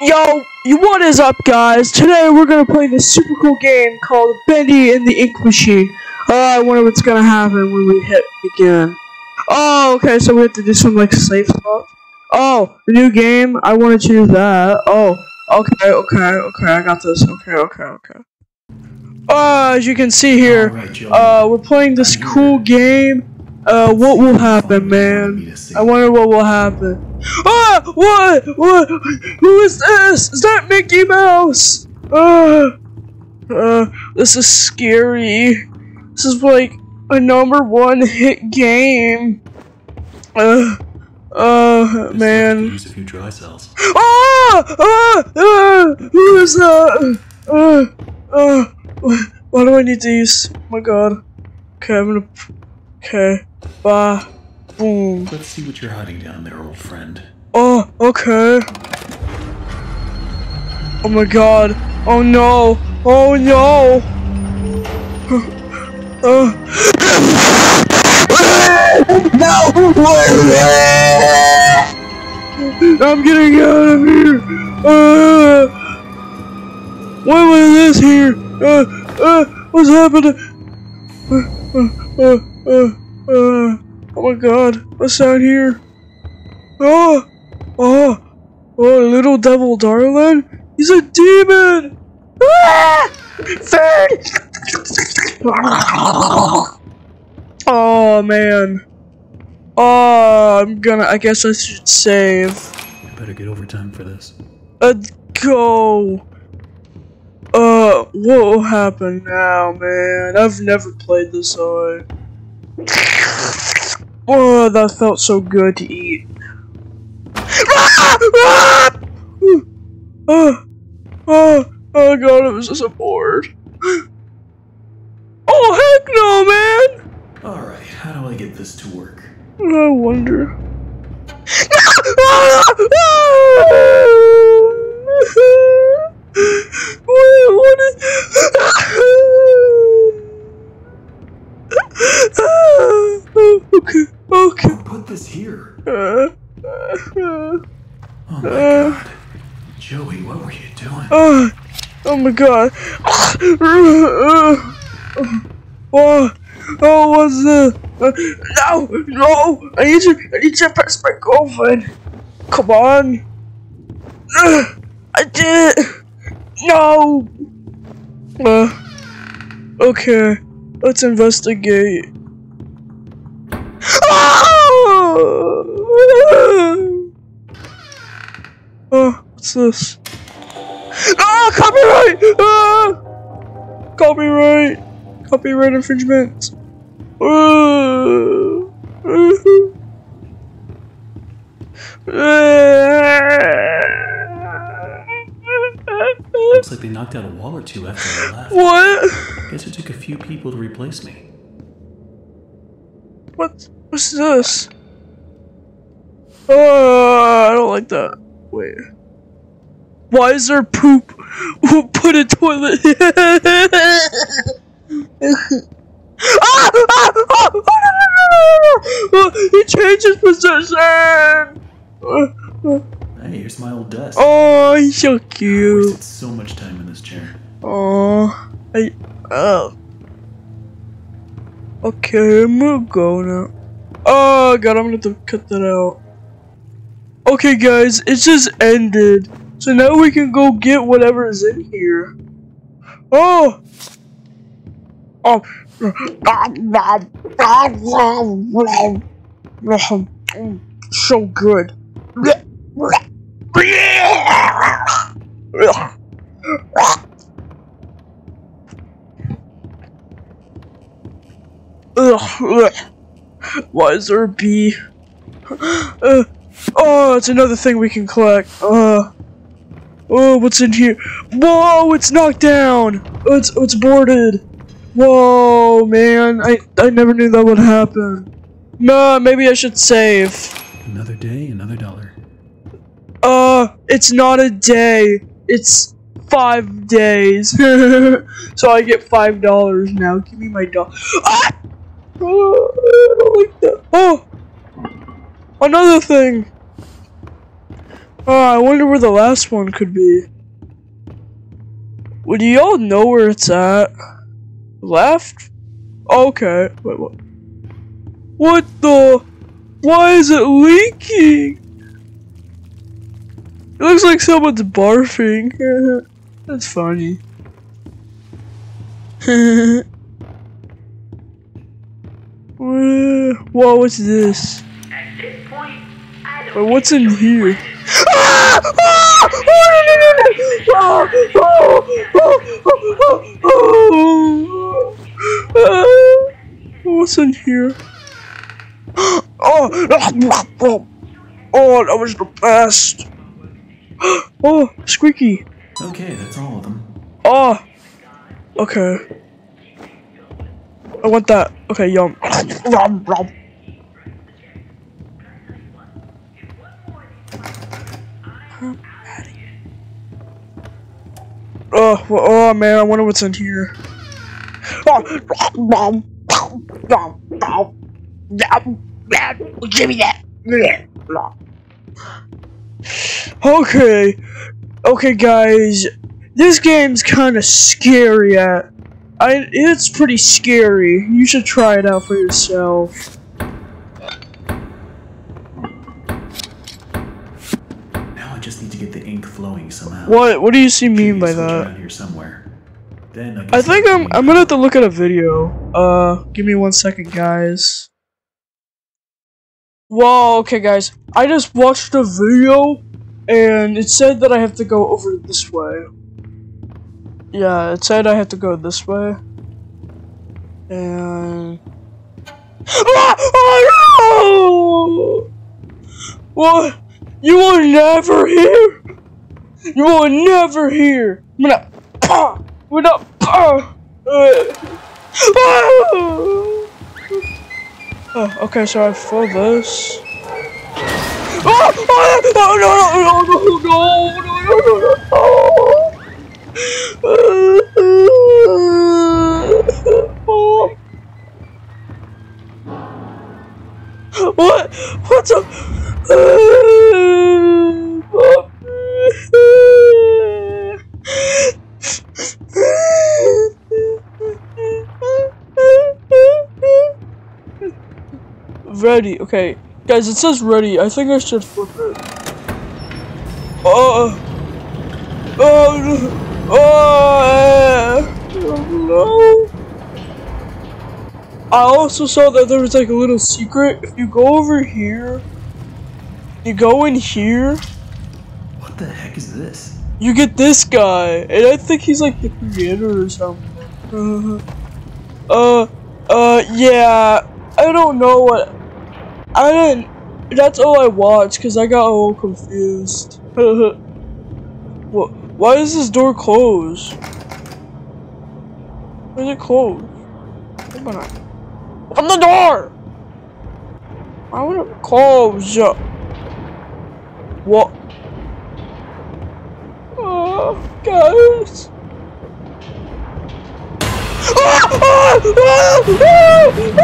Yo, what is up, guys? Today we're gonna play this super cool game called Bendy and the Ink Machine. Uh, I wonder what's gonna happen when we hit begin. Oh, okay, so we have to do some like safe stuff. Oh, the new game. I want to choose that. Oh, okay, okay, okay. I got this. Okay, okay, okay. Uh, as you can see here, uh, we're playing this cool game. Uh, what will happen, man? I wonder what will happen. Ah! What? What? Who is this? Is that Mickey Mouse? Uh, uh, this is scary. This is like a number one hit game. Uh, uh, man. Use a few dry cells. Ah! Ah! Ah! Who is that? Uh, uh, why do I need these? Oh my god. Okay, I'm gonna. Okay. Bah. Boom. Let's see what you're hiding down there, old friend. Oh, okay. Oh my god. Oh no. Oh no. Uh. no! I'm getting out of here. Uh. Why was this here? Uh, uh, what's happening? Uh, uh, uh, uh, uh, oh my god, what's out here? Oh, oh, oh, little devil darling? He's a demon! Ah! Food! Oh man. Oh, I'm gonna, I guess I should save. I better get overtime for this. Let's go. Uh, what will happen now, man? I've never played this way. Oh, that felt so good to eat. Oh, oh, oh god, it was just a board. Oh, heck no, man! Alright, how do I get this to work? I wonder. what, what is... okay, okay. Who put this here? Uh, Oh my god. Joey, what were you doing? uh, oh my god. Oh, oh, what's this? Uh, no, no, I need to, I need to press my girlfriend. Come on. Uh, I did. No. Uh, okay, let's investigate. What's this? Ah, copyright! Ah! Copyright! Copyright infringement! Uh, Looks like they knocked out a wall or two after I left. what? Guess it took a few people to replace me. What? What's this? Oh, I don't like that. Wait. Why is there poop? Who put a toilet? ah! Ah! Ah! Oh, no, no, no, no, no, no. He changed his position. Hey, here's my old desk. Oh, he's so I cute. wasted so much time in this chair. Oh, I. Oh. Okay, I'm gonna go now. Oh god, I'm gonna have to cut that out. Okay, guys, it just ended. So now we can go get whatever is in here. Oh! Oh! So good. Why is there a bee? Uh, oh, it's another thing we can collect. Uh, oh, what's in here? Whoa, it's knocked down. It's it's boarded. Whoa, man, I I never knew that would happen. Nah, maybe I should save. Another day, another dollar. Uh, it's not a day. It's five days. so I get five dollars now. Give me my dollar. Ah! Oh, I don't like that. Oh, another thing. Oh, I wonder where the last one could be. Well, do y'all know where it's at? Left? Okay. Wait, what? What the? Why is it leaking? It looks like someone's barfing. That's funny. Whoa, what's this? Wait, what's in here? Ah! Ah! Oh, no, no, no! Oh, What's in here? Oh, oh, that was the best. Oh, squeaky. Okay, that's all of them. Oh, okay. I want that. Okay, yum. Yum, yum. Oh, oh man, I wonder what's in here. Oh, Give me that. Okay, okay, guys. This game's kind of scary. At I, it's pretty scary. You should try it out for yourself. Somehow. What? What do you see mean by that? here somewhere. Then I, I think I'm. I'm gonna have to look at a video. Uh, give me one second, guys. Whoa, okay, guys. I just watched a video, and it said that I have to go over this way. Yeah, it said I have to go this way. And. Ah! Oh no! What? You will never hear. You will never hear. I'm gonna. Ah! We're not. Ah! Uh, ah! Oh, okay, so I fill this. Oh, oh, no, no, no, no, no, no, no, no, no. What? What's up? Ready, okay. Guys, it says ready. I think I should flip it. Oh. Oh. no. Oh. No. I also saw that there was like a little secret. If you go over here, you go in here, What the heck is this? you get this guy. And I think he's like the creator or something. Uh, uh, yeah. I don't know what. I didn't. That's all I watched because I got a little confused. what? Why is this door closed? Why is it closed? Open it. Open the door! Why would it close? What? Oh, guys. Let me in!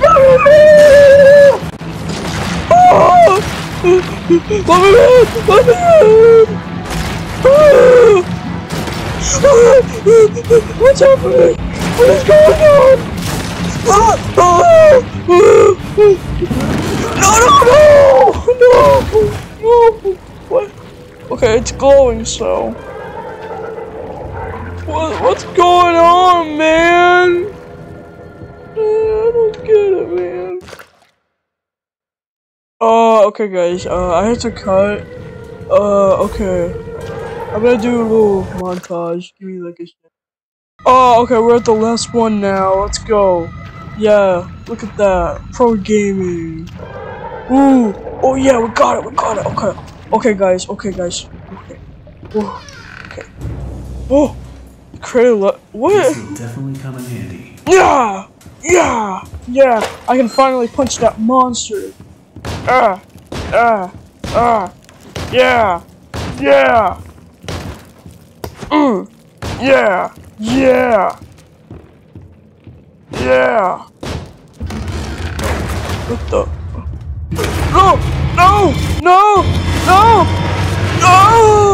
Let me in! What's happening? What is going on? No, no, no! No! No! What? Okay, it's glowing, so. What, what's going on, man? Okay, guys. Uh, I have to cut. Uh, okay. I'm gonna do a little montage. Give me like a. Oh, okay. We're at the last one now. Let's go. Yeah, look at that. Pro gaming. Ooh. Oh yeah, we got it. We got it. Okay. Okay, guys. Okay, guys. Okay. Whoa. Okay. Oh. Create a What? This will definitely come in handy. Yeah! Yeah! Yeah! I can finally punch that monster! Ah! Ah! Ah! Yeah! Yeah! Mm! Yeah! Yeah! Yeah! What the? No! No! No! No! No!